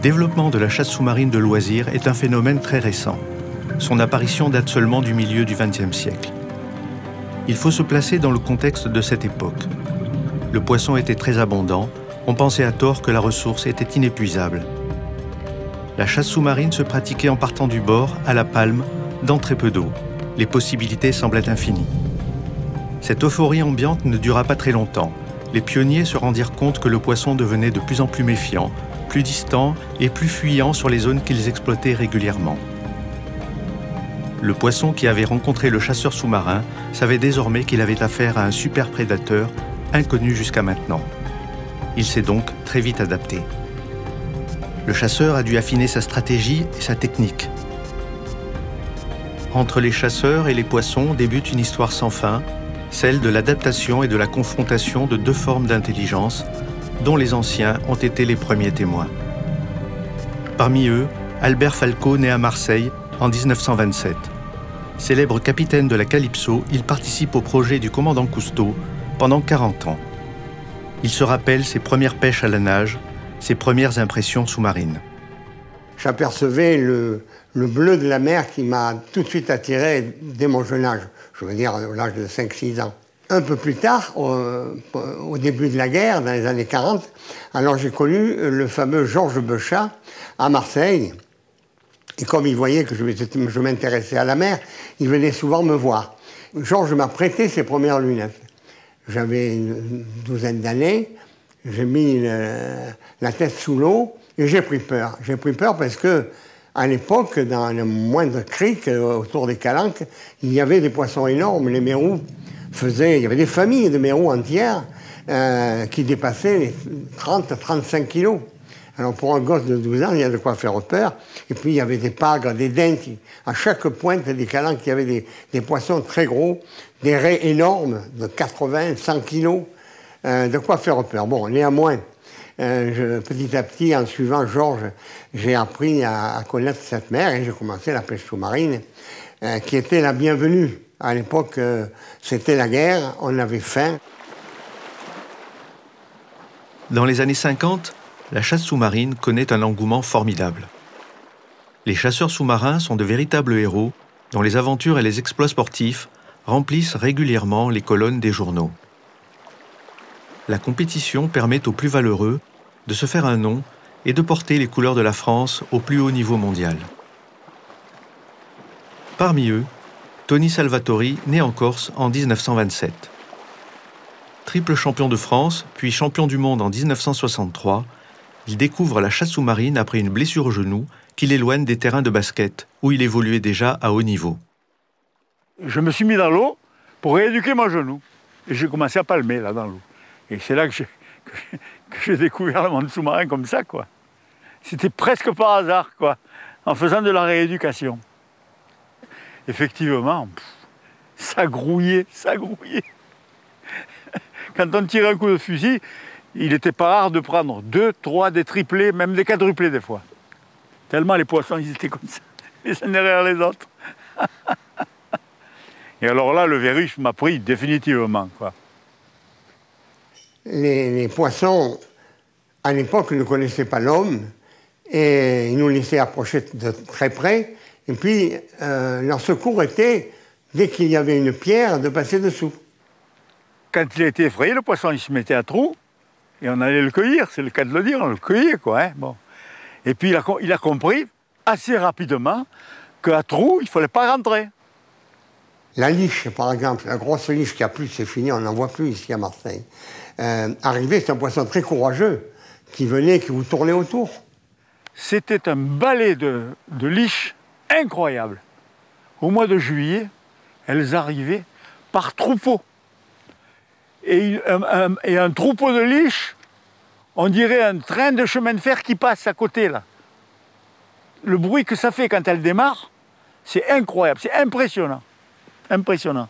développement de la chasse sous-marine de loisirs est un phénomène très récent. Son apparition date seulement du milieu du XXe siècle. Il faut se placer dans le contexte de cette époque. Le poisson était très abondant, on pensait à tort que la ressource était inépuisable. La chasse sous-marine se pratiquait en partant du bord, à la palme, dans très peu d'eau. Les possibilités semblaient infinies. Cette euphorie ambiante ne dura pas très longtemps. Les pionniers se rendirent compte que le poisson devenait de plus en plus méfiant, plus distant et plus fuyant sur les zones qu'ils exploitaient régulièrement. Le poisson qui avait rencontré le chasseur sous-marin savait désormais qu'il avait affaire à un super prédateur inconnu jusqu'à maintenant. Il s'est donc très vite adapté. Le chasseur a dû affiner sa stratégie et sa technique. Entre les chasseurs et les poissons débute une histoire sans fin, celle de l'adaptation et de la confrontation de deux formes d'intelligence dont les anciens ont été les premiers témoins. Parmi eux, Albert Falco né à Marseille en 1927. Célèbre capitaine de la Calypso, il participe au projet du commandant Cousteau pendant 40 ans. Il se rappelle ses premières pêches à la nage, ses premières impressions sous-marines. J'apercevais le, bleu de la mer qui m'a tout de suite attiré dès mon jeune âge, je veux dire l'âge de 5-6 ans. Un peu plus tard, au, début de la guerre, dans les années 40, alors j'ai connu le fameux Georges Bechat à Marseille. Et comme il voyait que je m'intéressais à la mer, il venait souvent me voir. Georges m'a prêté ses premières lunettes. J'avais une douzaine d'années, j'ai mis la tête sous l'eau et j'ai pris peur. J'ai pris peur parce que à l'époque, dans le moindre crique euh, autour des calanques, il y avait des poissons énormes. Les mérous il y avait des familles de mérous entières euh, qui dépassaient les 30-35 kilos. Alors pour un gosse de 12 ans, il y a de quoi faire peur. Et puis il y avait des pagres, des dents. À chaque pointe des calanques, il y avait des, poissons très gros, des raies énormes de 80, 100 kilos. Euh, de quoi faire peur. Bon, néanmoins, euh, petit à petit, en suivant Georges, j'ai appris à, connaître cette mer et j'ai commencé la pêche sous-marine, euh, qui était la bienvenue. À l'époque, euh, c'était la guerre, on avait faim. Dans les années 50, la chasse sous-marine connaît un engouement formidable. Les chasseurs sous-marins sont de véritables héros dont les aventures et les exploits sportifs remplissent régulièrement les colonnes des journaux. La compétition permet aux plus valeureux de se faire un nom et de porter les couleurs de la France au plus haut niveau mondial. Parmi eux, Tony Salvatori, né en Corse en 1927. Triple champion de France, puis champion du monde en 1963, il découvre la chasse sous-marine après une blessure au genou qui l'éloigne des terrains de basket, où il évoluait déjà à haut niveau. Je me suis mis dans l'eau pour rééduquer mon genou. Et j'ai commencé à palmer là dans l'eau. Et c'est là que j'ai, découvert le monde sous-marin comme ça, quoi. C'était presque par hasard, quoi, en faisant de la rééducation. Effectivement, ça grouillait, ça grouillait. Quand on tirait un coup de fusil, il n'était pas rare de prendre deux, trois, des triplés, même des quadruplés des fois. Tellement les poissons, ils étaient comme ça, les uns derrière les autres. Et alors là, le virus m'a pris définitivement, quoi les, poissons, à l'époque, ne connaissaient pas l'homme et ils nous laissaient approcher de très près. Et puis, euh, leur secours était, dès qu'il y avait une pierre, de passer dessous. Quand il était effrayé, le poisson, il se mettait à trou et on allait le cueillir, c'est le cas de le dire, on le cueillait, quoi. Hein, bon. Et puis, il a, il a compris assez rapidement qu'à trou, il ne fallait pas rentrer. La liche, par exemple, la grosse liche qui a plus, c'est fini, on n'en voit plus ici à Marseille euh, c'est un poisson très courageux qui venait, qui vous tournait autour. C'était un balai de, de liches incroyable. Au mois de juillet, elles arrivaient par troupeau. Et un, et un troupeau de liches, on dirait un train de chemin de fer qui passe à côté là. Le bruit que ça fait quand elle démarre, c'est incroyable, c'est impressionnant. Impressionnant.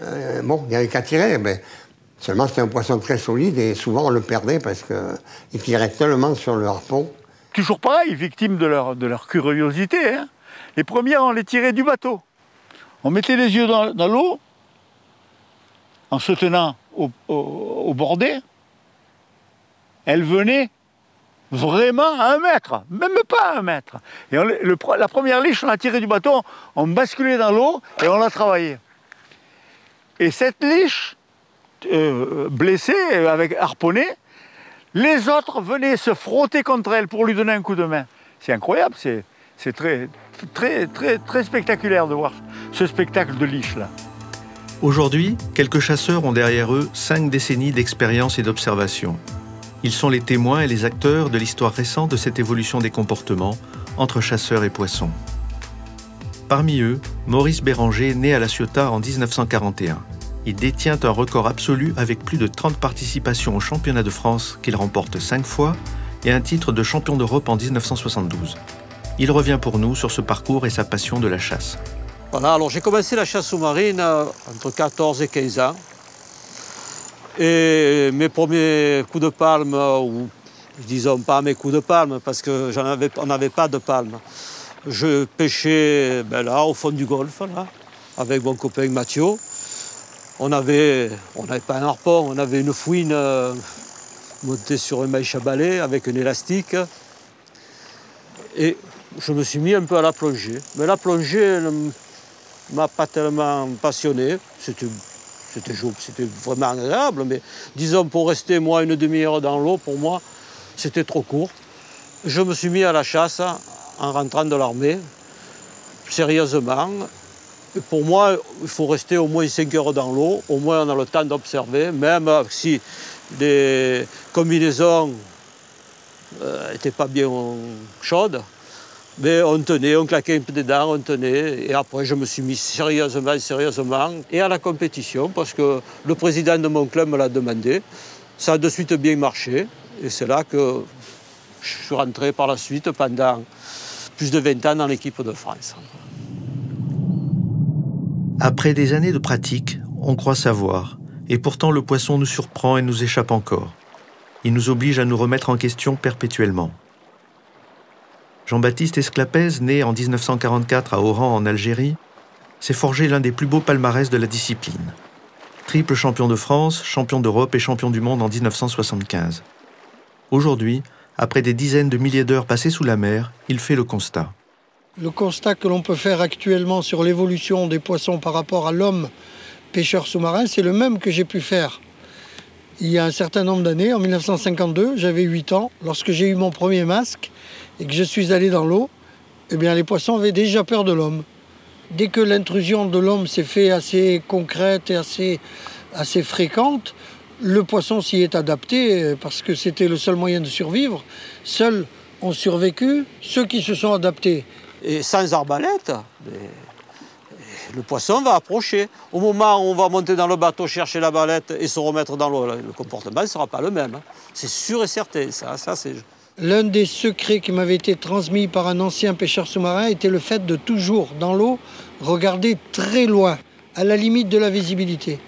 Euh, bon, il n'y avait qu'à tirer, mais Seulement, c'était un poisson très solide et souvent on le perdait parce qu'il tirait tellement sur le harpon. Toujours pareil, victime de leur, de leur curiosité. Hein. Les premières, on les tirait du bateau. On mettait les yeux dans, l'eau en se tenant au, bordé. Elles venaient vraiment à un mètre, même pas à un mètre. Et la première liche, on l'a tirée du bateau, on basculait dans l'eau et on l'a travaillée. Et cette liche, euh, blessée, avec harponné, les autres venaient se frotter contre elle pour lui donner un coup de main. C'est incroyable, c'est très, très, très, très spectaculaire de voir ce spectacle de liche là. Aujourd'hui, quelques chasseurs ont derrière eux cinq décennies d'expérience et d'observation. Ils sont les témoins et les acteurs de l'histoire récente de cette évolution des comportements entre chasseurs et poissons. Parmi eux, Maurice Béranger, né à La Ciotat en 1941. Il détient un record absolu avec plus de 30 participations au championnat de France qu'il remporte 5 fois et un titre de champion d'Europe en 1972. Il revient pour nous sur ce parcours et sa passion de la chasse. Voilà, alors j'ai commencé la chasse sous-marine euh, entre 14 et 15 ans. Et mes premiers coups de palme, ou disons pas mes coups de palme, parce qu'on n'avait pas de palme. Je pêchais ben là, au fond du golfe, là, avec mon copain Mathieu. On n'avait on pas un harpon, on avait une fouine euh, montée sur un maille à avec un élastique. Et je me suis mis un peu à la plongée. Mais la plongée ne m'a pas tellement passionné. C'était vraiment agréable, mais disons pour rester moi une demi-heure dans l'eau, pour moi, c'était trop court. Je me suis mis à la chasse en rentrant de l'armée, sérieusement. pour moi, il faut rester au moins 5 heures dans l'eau, au moins on a le temps d'observer, même si les combinaisons n'étaient euh, pas bien chaudes. Mais on tenait, on claquait un peu des dents, on tenait. Et après, je me suis mis sérieusement, sérieusement, et à la compétition, parce que le président de mon club me l'a demandé. Ça a de suite bien marché. Et c'est là que je suis rentré par la suite pendant plus de 20 ans dans l'équipe de France. Après des années de pratique, on croit savoir. Et pourtant, le poisson nous surprend et nous échappe encore. Il nous oblige à nous remettre en question perpétuellement. Jean-Baptiste Esclapez, né en 1944 à Oran en Algérie, s'est forgé l'un des plus beaux palmarès de la discipline. Triple champion de France, champion d'Europe et champion du monde en 1975. Aujourd'hui, après des dizaines de milliers d'heures passées sous la mer, il fait le constat. Le constat que l'on peut faire actuellement sur l'évolution des poissons par rapport à l'homme pêcheur sous-marin, c'est le même que j'ai pu faire il y a un certain nombre d'années. En 1952, j'avais 8 ans, lorsque j'ai eu mon premier masque et que je suis allé dans l'eau, eh bien les poissons avaient déjà peur de l'homme. Dès que l'intrusion de l'homme s'est fait assez concrète et assez, assez fréquente, le poisson s'y est adapté euh, parce que c'était le seul moyen de survivre. Seuls ont survécu ceux qui se sont adaptés. Et sans arbalète, le poisson va approcher. Au moment où on va monter dans le bateau, chercher la balette et se remettre dans l'eau, le comportement ne sera pas le même. Hein. C'est sûr et certain, ça, ça c'est... L'un des secrets qui m'avait été transmis par un ancien pêcheur sous-marin était le fait de toujours, dans l'eau, regarder très loin, à la limite de la visibilité.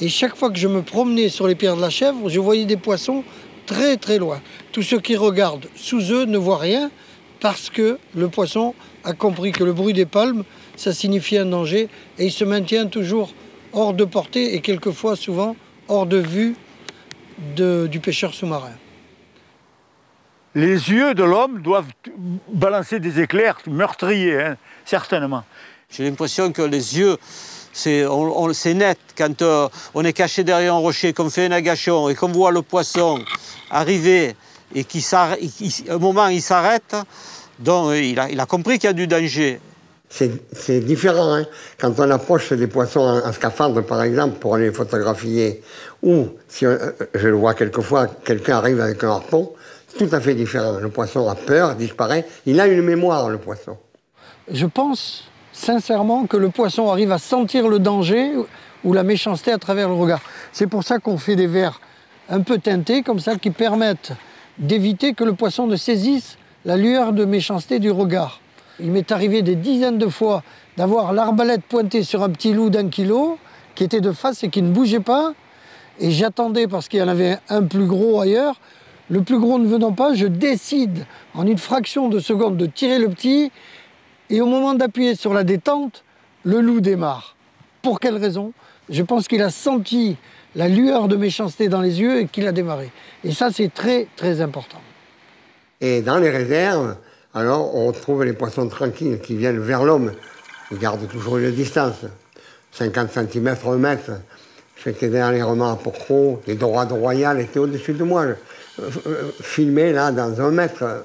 Et chaque fois que je me promenais sur les pierres de la chèvre, je voyais des poissons très très loin. Tous ceux qui regardent sous eux ne voient rien parce que le poisson a compris que le bruit des palmes, ça signifie un danger et il se maintient toujours hors de portée et quelquefois souvent hors de vue du pêcheur sous-marin les yeux de l'homme doivent balancer des éclairs meurtriers, hein, certainement. J'ai l'impression que les yeux, c'est net. Quand euh, on est caché derrière un rocher, qu'on fait un agachon et qu'on voit le poisson arriver et qu'à un moment il s'arrête, donc il a, il a compris qu'il y a du danger. C'est différent. Hein. Quand on approche des poissons en, scaphandre, par exemple, pour les photographier, ou si euh, je le vois quelquefois, quelqu'un arrive avec un harpon, tout à fait différent. Le poisson a peur, disparaît. Il a une mémoire, le poisson. Je pense sincèrement que le poisson arrive à sentir le danger ou la méchanceté à travers le regard. C'est pour ça qu'on fait des verres un peu teintés, comme ça, qui permettent d'éviter que le poisson ne saisisse la lueur de méchanceté du regard. Il m'est arrivé des dizaines de fois d'avoir l'arbalète pointée sur un petit loup d'un kilo qui était de face et qui ne bougeait pas. Et j'attendais parce qu'il y en avait un plus gros ailleurs le plus gros ne venant pas, je décide en une fraction de seconde de tirer le petit et au moment d'appuyer sur la détente, le loup démarre. Pour quelle raison? Je pense qu'il a senti la lueur de méchanceté dans les yeux et qu'il a démarré. Et ça, c'est très, très important. Et dans les réserves, alors on trouve les poissons tranquilles qui viennent vers l'homme. Ils gardent toujours une distance, 50 cm, 1 mètre. J'étais dernièrement à Pocro, les dorades royales étaient au-dessus de moi. Euh, euh, filmé là dans un mètre,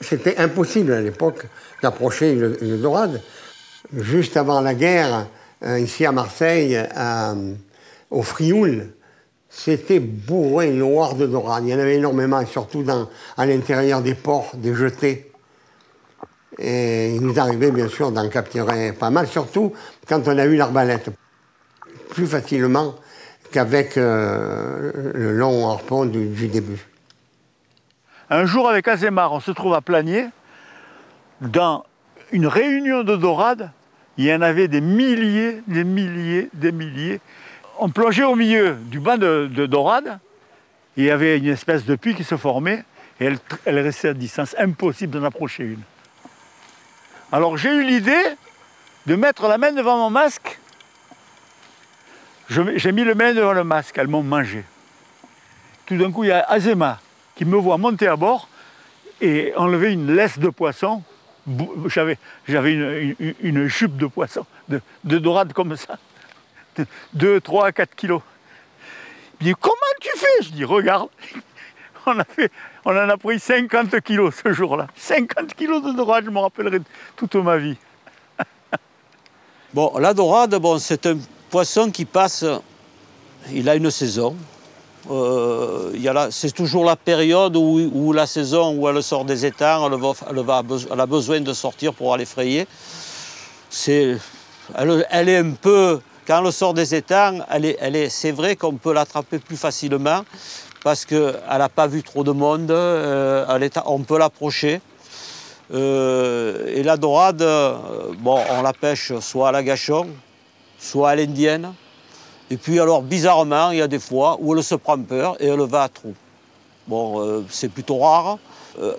c'était impossible à l'époque d'approcher une, dorade. Juste avant la guerre, euh, ici à Marseille, au Frioul, c'était bourré noir de dorades. Il y en avait énormément, surtout à l'intérieur des ports, des jetés. Et il nous arrivait bien sûr d'en capturer pas mal, surtout quand on a eu l'arbalète. Plus facilement qu'avec euh, le long harpon du, début. Un jour avec Azemar, on se trouve à Planier, dans une réunion de dorades, il y en avait des milliers, des milliers, des milliers. On plongeait au milieu du banc de, dorades, il y avait une espèce de puits qui se formait, et elle, restait à distance, impossible d'en approcher une. Alors j'ai eu l'idée de mettre la main devant mon masque. J'ai mis le main devant le masque, elles m'ont mangé. Tout d'un coup, il y a Azema qui me voit monter à bord et enlever une laisse de poisson. J'avais une, une, jupe de poisson, de, de dorade comme ça, 2, 3, 4 kilos. Il dit Comment tu fais? Je dis Regarde. On, a fait, on en a pris 50 kilos ce jour-là. 50 kilos de dorade, je me rappellerai toute ma vie. bon, la dorade, bon, c'est un poisson qui passe, il a une saison. Euh, c'est toujours la période où, la saison où elle sort des étangs, elle, a besoin de sortir pour aller frayer. Elle, est un peu, quand elle sort des étangs, c'est vrai qu'on peut l'attraper plus facilement parce qu'elle n'a pas vu trop de monde, euh, on peut l'approcher. Euh, et la dorade, on la pêche soit à la gâchon, soit à l'indienne. Et puis alors, bizarrement, il y a des fois où elle se prend peur et elle va à trou. Bon, c'est plutôt rare.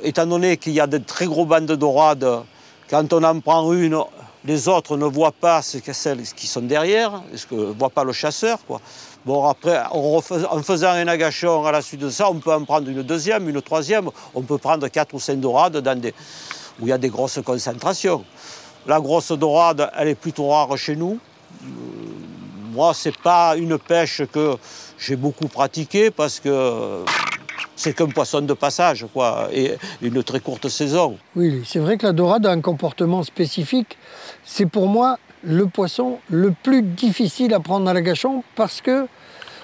étant donné qu'il y a de très gros bandes de dorades, quand on en prend une, les autres ne voient pas celles qui sont derrière, ne voient pas le chasseur. Quoi. Bon, après, en faisant un agachon à la suite de ça, on peut en prendre une deuxième, une troisième. On peut prendre quatre ou cinq dorades dans des, où il y a des grosses concentrations. La grosse dorade, elle est plutôt rare chez nous. Moi, ce n'est pas une pêche que j'ai beaucoup pratiquée parce que c'est qu'un poisson de passage, quoi, et une très courte saison. Oui, c'est vrai que la dorade a un comportement spécifique. C'est pour moi le poisson le plus difficile à prendre à la gâchon parce que,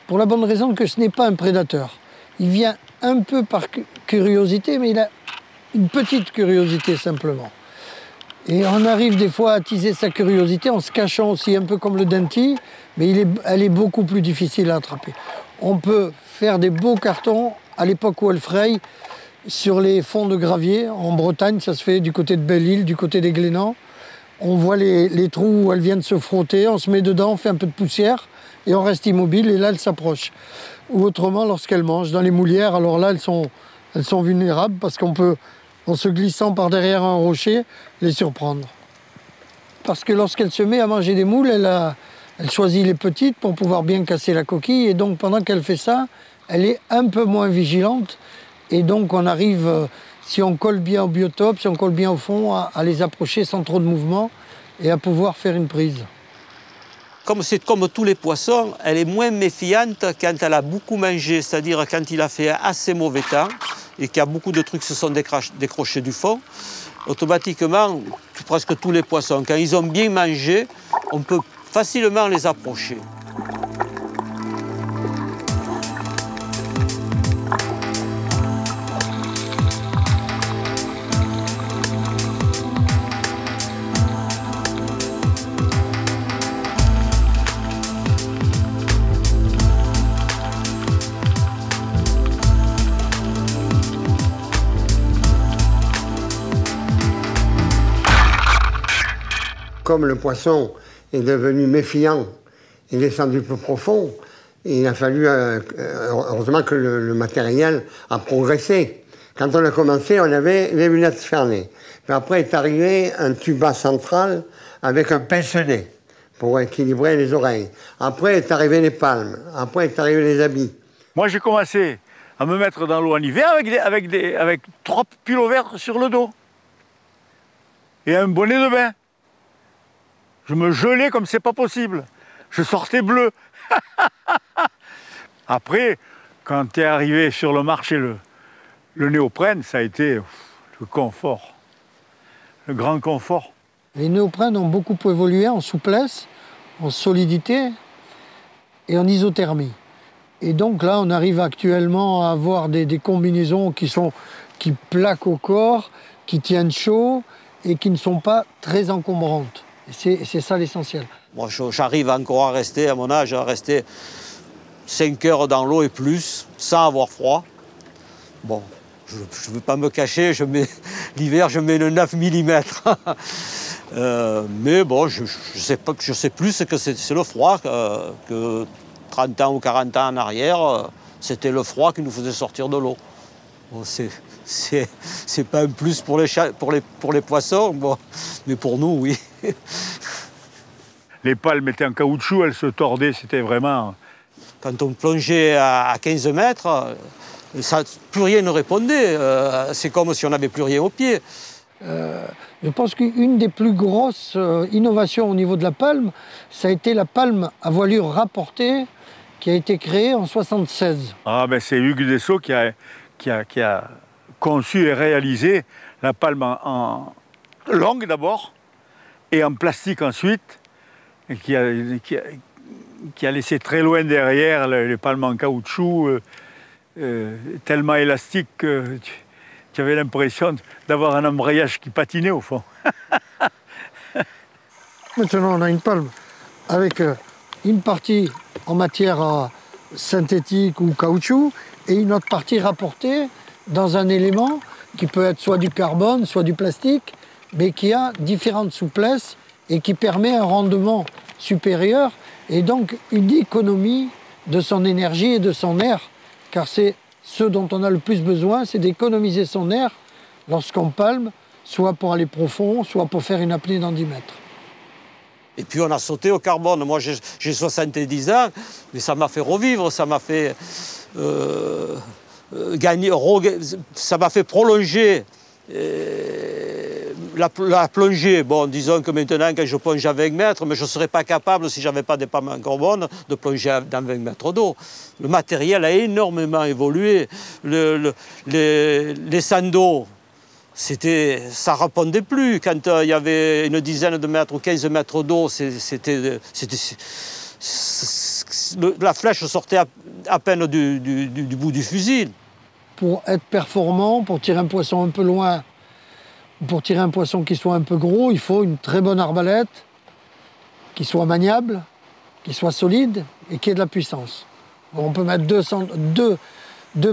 pour la bonne raison que ce n'est pas un prédateur. Il vient un peu par curiosité, mais il a une petite curiosité simplement. Et on arrive des fois à attiser sa curiosité en se cachant aussi, un peu comme le denti, mais elle est beaucoup plus difficile à attraper. On peut faire des beaux cartons à l'époque où elle fraye sur les fonds de gravier. En Bretagne, ça se fait du côté de Belle-Île, du côté des Glénans on voit les, trous où elles viennent se frotter, on se met dedans, on fait un peu de poussière et on reste immobile et là elles s'approchent. Ou autrement lorsqu'elles mangent dans les moulières, alors là elles sont, vulnérables parce qu'on peut, en se glissant par derrière un rocher, les surprendre. Parce que lorsqu'elle se met à manger des moules, elle, elle choisit les petites pour pouvoir bien casser la coquille et donc pendant qu'elle fait ça, elle est un peu moins vigilante et donc on arrive euh, si on colle bien au biotope, si on colle bien au fond, à, les approcher sans trop de mouvement et à pouvoir faire une prise. Comme c'est comme tous les poissons, elle est moins méfiante quand elle a beaucoup mangé, c'est-à-dire quand il a fait assez mauvais temps et qu'il y a beaucoup de trucs se sont décrochés du fond. Automatiquement, presque tous les poissons, quand ils ont bien mangé, on peut facilement les approcher. comme le poisson est devenu méfiant et descendu plus profond, il a fallu, euh, heureusement que le, matériel a progressé. Quand on a commencé, on avait les lunettes fermées. Puis après est arrivé un tuba central avec un pince-nez pour équilibrer les oreilles. Après est arrivé les palmes. Après est arrivé les habits. Moi, j'ai commencé à me mettre dans l'eau en hiver avec, avec, trois verts sur le dos. Et un bonnet de bain. Je me gelais comme c'est pas possible. Je sortais bleu. Après, quand tu es arrivé sur le marché, le, le néoprène, ça a été le confort. Le grand confort. Les néoprènes ont beaucoup évolué en souplesse, en solidité et en isothermie. Et donc là, on arrive actuellement à avoir des, combinaisons qui, sont, qui plaquent au corps, qui tiennent chaud et qui ne sont pas très encombrantes. C'est ça l'essentiel. Moi, j'arrive encore à rester, à mon âge, à rester 5 heures dans l'eau et plus, sans avoir froid. Bon, je ne veux pas me cacher, l'hiver, je mets le 9 mm. Euh, mais bon, je, sais pas, je sais plus que c'est le froid que, 30 ans ou 40 ans en arrière, euh, c'était le froid qui nous faisait sortir de l'eau. C'est pas un plus pour les, pour les, pour les poissons, bon, mais pour nous, oui. les palmes étaient en caoutchouc, elles se tordaient, c'était vraiment... Quand on plongeait à 15 mètres, euh, ça, plus rien ne répondait. c'est comme si on n'avait plus rien au pied. Je pense qu'une des plus grosses euh, innovations au niveau de la palme, ça a été la palme à voilure rapportée qui a été créée en 1976. Ah ben c'est Hugues Dessau qui a, qui, a, conçu et réalisé la palme en, longue d'abord et en plastique ensuite, qui a, laissé très loin derrière les, palmes en caoutchouc, euh, euh, tellement élastiques que tu avais l'impression d'avoir un embrayage qui patinait au fond. Maintenant, on a une palme avec euh, une partie en matière synthétique ou caoutchouc et une autre partie rapportée dans un élément qui peut être soit du carbone, soit du plastique, mais qui a différentes souplesses et qui permet un rendement supérieur et donc une économie de son énergie et de son air, car c'est ce dont on a le plus besoin, c'est d'économiser son air lorsqu'on palme, soit pour aller profond, soit pour faire une apnée dans 10 mètres. Et puis on a sauté au carbone. Moi j'ai 70 ans, mais ça m'a fait revivre, ça m'a fait euh, gagner, ça m'a fait prolonger. Euh, la, plongée, bon, disons que maintenant, quand je plonge à 20 mètres, mais je ne serais pas capable, si je n'avais pas des palmes en carbone, de plonger dans 20 mètres d'eau. Le matériel a énormément évolué. les, sandos, c'était, ça répondait plus. Quand euh, il y avait une dizaine de mètres ou 15 mètres d'eau, c'était, la flèche sortait à, peine du bout du fusil. Pour être performant, pour tirer un poisson un peu loin, pour tirer un poisson qui soit un peu gros, il faut une très bonne arbalète, qui soit maniable, qui soit solide et qui ait de la puissance. On peut mettre deux,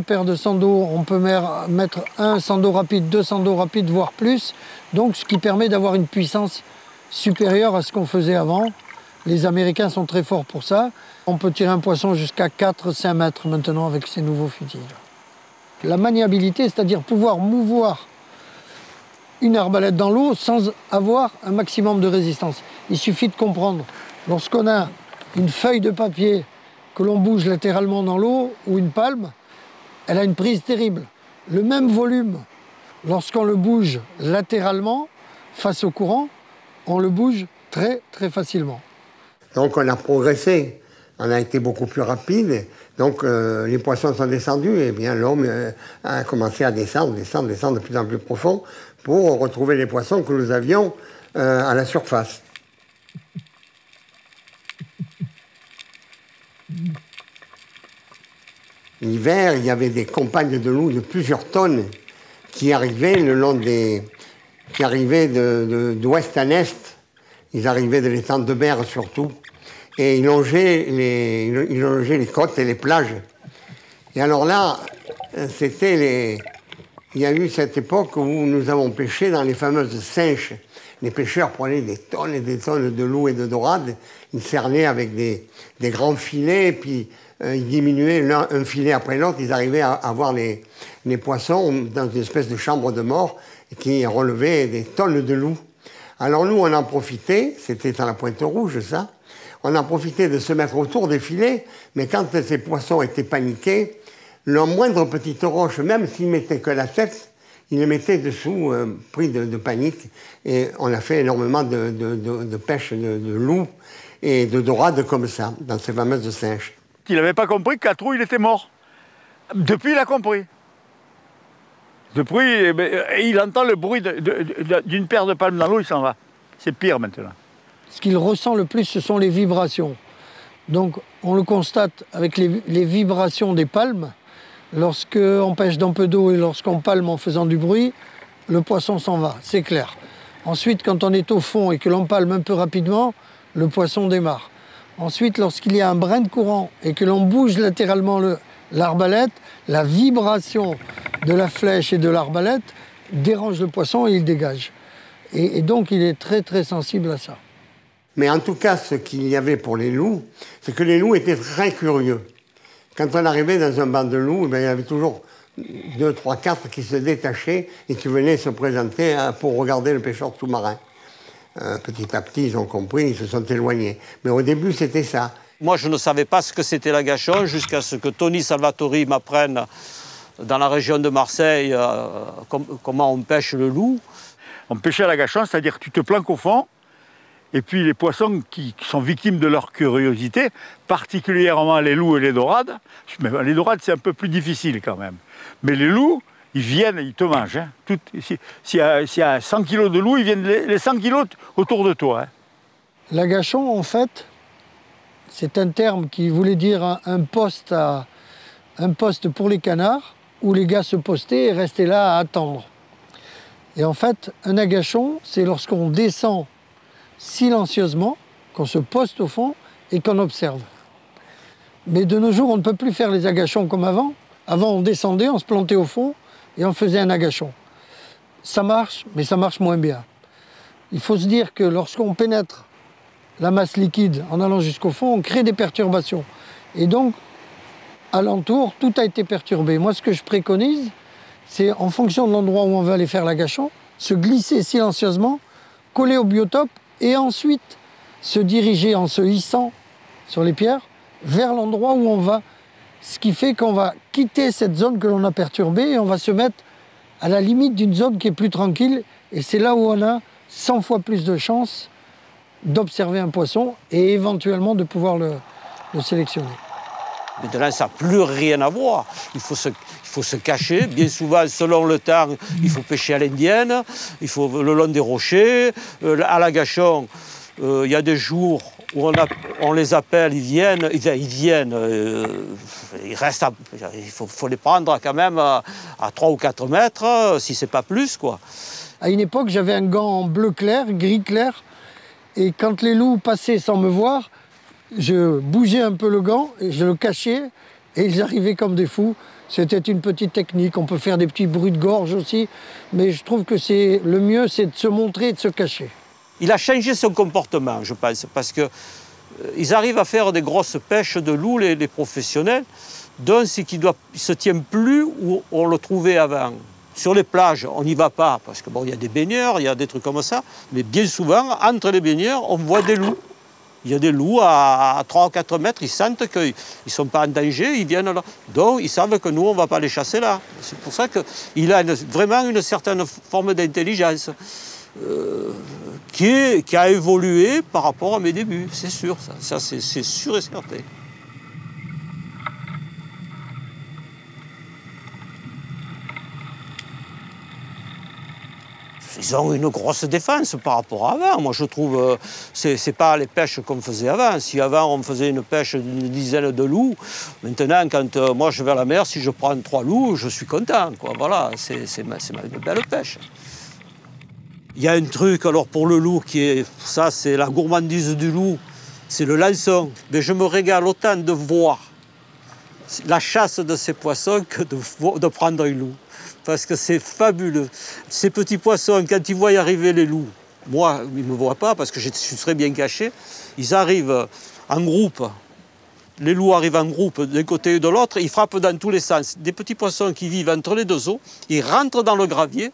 paires de sandos, on peut mettre un sando rapide, deux sandos rapides, voire plus. Donc ce qui permet d'avoir une puissance supérieure à ce qu'on faisait avant. Les Américains sont très forts pour ça. On peut tirer un poisson jusqu'à 4-5 mètres maintenant avec ces nouveaux fusils. La maniabilité, c'est-à-dire pouvoir mouvoir une arbalète dans l'eau sans avoir un maximum de résistance. Il suffit de comprendre, lorsqu'on a une feuille de papier que l'on bouge latéralement dans l'eau ou une palme, elle a une prise terrible. Le même volume, lorsqu'on le bouge latéralement face au courant, on le bouge très très facilement. Donc on a progressé, on a été beaucoup plus rapide. Donc euh, les poissons sont descendus et bien l'homme euh, a commencé à descendre, descendre, descendre de plus en plus profond pour retrouver les poissons que nous avions euh, à la surface. L'hiver, il y avait des compagnes de loups de plusieurs tonnes qui arrivaient le long des. qui arrivaient d'ouest à l'est. Ils arrivaient de l'étang de mer surtout. Et ils longeaient, les, ils longeaient les côtes et les plages. Et alors là, c'était les, il y a eu cette époque où nous avons pêché dans les fameuses sèches. Les pêcheurs prenaient des tonnes et des tonnes de loups et de dorades, ils cernaient avec des, grands filets, puis euh, ils diminuaient un filet après l'autre, ils arrivaient à, avoir les, poissons dans une espèce de chambre de mort qui relevait des tonnes de loups. Alors nous, on en profitait, c'était à la Pointe Rouge ça, on en profitait de se mettre autour des filets, mais quand ces poissons étaient paniqués, le moindre petite roche, même s'il mettait que la tête, il le mettait dessous, euh, pris de, panique. Et on a fait énormément de, pêche de, loups et de dorades comme ça, dans ces fameuses singes. Il n'avait pas compris que il était mort. Depuis, il a compris. Depuis, eh ben, il entend le bruit d'une paire de palmes dans l'eau, il s'en va. C'est pire maintenant. Ce qu'il ressent le plus, ce sont les vibrations. Donc, on le constate avec les, vibrations des palmes. Lorsqu'on pêche d'un peu d'eau et lorsqu'on palme en faisant du bruit, le poisson s'en va, c'est clair. Ensuite, quand on est au fond et que l'on palme un peu rapidement, le poisson démarre. Ensuite, lorsqu'il y a un brin de courant et que l'on bouge latéralement l'arbalète, la vibration de la flèche et de l'arbalète dérange le poisson et il dégage. Et, donc, il est très très sensible à ça. Mais en tout cas, ce qu'il y avait pour les loups, c'est que les loups étaient très curieux. Quand on arrivait dans un banc de loups, eh il y avait toujours deux, trois, quatre qui se détachaient et qui venaient se présenter hein, pour regarder le pêcheur sous-marin. Euh, petit à petit, ils ont compris, ils se sont éloignés. Mais au début, c'était ça. Moi, je ne savais pas ce que c'était la gachon jusqu'à ce que Tony Salvatori m'apprenne dans la région de Marseille euh, comment on pêche le loup. On pêchait la gachon, c'est-à-dire que tu te planques au fond, et puis les poissons qui, sont victimes de leur curiosité, particulièrement les loups et les dorades, les dorades c'est un peu plus difficile quand même, mais les loups, ils viennent, ils te mangent. Hein. S'il y, a 100 kilos de loups, ils viennent les, 100 kilos autour de toi. Hein. L'agachon, en fait, c'est un terme qui voulait dire un, poste un poste pour les canards, où les gars se postaient et restaient là à attendre. Et en fait, un agachon, c'est lorsqu'on descend silencieusement, qu'on se poste au fond et qu'on observe. Mais de nos jours, on ne peut plus faire les agachons comme avant. Avant, on descendait, on se plantait au fond et on faisait un agachon. Ça marche, mais ça marche moins bien. Il faut se dire que lorsqu'on pénètre la masse liquide en allant jusqu'au fond, on crée des perturbations. Et donc, alentour, tout a été perturbé. Moi, ce que je préconise, c'est en fonction de l'endroit où on veut aller faire l'agachon, se glisser silencieusement, coller au biotope et ensuite se diriger en se hissant sur les pierres vers l'endroit où on va. Ce qui fait qu'on va quitter cette zone que l'on a perturbée et on va se mettre à la limite d'une zone qui est plus tranquille. Et c'est là où on a 100 fois plus de chances d'observer un poisson et éventuellement de pouvoir le, sélectionner. Maintenant, ça n'a plus rien à voir. Il faut, se, il faut se cacher. Bien souvent, selon le temps, il faut pêcher à l'indienne, il faut le long des rochers. Euh, à la gachon, euh, il y a des jours où on, les appelle, ils viennent, ils, viennent, euh, il faut, les prendre quand même à, 3 ou 4 mètres, si c'est pas plus, quoi. À une époque, j'avais un gant bleu clair, gris clair, et quand les loups passaient sans me voir, je bougeais un peu le gant et je le cachais et ils arrivaient comme des fous. C'était une petite technique. On peut faire des petits bruits de gorge aussi, mais je trouve que c'est le mieux, c'est de se montrer et de se cacher. Il a changé son comportement, je pense, parce que euh, ils arrivent à faire des grosses pêches de loups, les, professionnels. D'un, c'est qu'il ne se tient plus où on le trouvait avant. Sur les plages, on n'y va pas, parce que bon, il y a des baigneurs, il y a des trucs comme ça, mais bien souvent, entre les baigneurs, on voit des loups. Il y a des loups à 3 ou 4 mètres, ils sentent qu'ils ne sont pas en danger, ils viennent là. Donc ils savent que nous, on ne va pas les chasser là. C'est pour ça qu'il a vraiment une certaine forme d'intelligence euh, qui, a évolué par rapport à mes débuts, c'est sûr, ça c'est sûr et certain. Ils ont une grosse défense par rapport à avant. Moi, je trouve, euh, ce c'est pas les pêches qu'on faisait avant. Si avant, on faisait une pêche d'une dizaine de loups, maintenant, quand euh, moi je vais à la mer, si je prends trois loups, je suis content. Voilà, c'est une belle pêche. Il y a un truc, alors pour le loup, qui est, ça, c'est la gourmandise du loup, c'est le lançon. Mais je me régale autant de voir la chasse de ces poissons que de, de prendre un loup parce que c'est fabuleux. Ces petits poissons, quand ils voient arriver les loups, moi, ils ne me voient pas parce que je suis très bien caché, ils arrivent en groupe. Les loups arrivent en groupe d'un côté et de l'autre, ils frappent dans tous les sens. Des petits poissons qui vivent entre les deux eaux, ils rentrent dans le gravier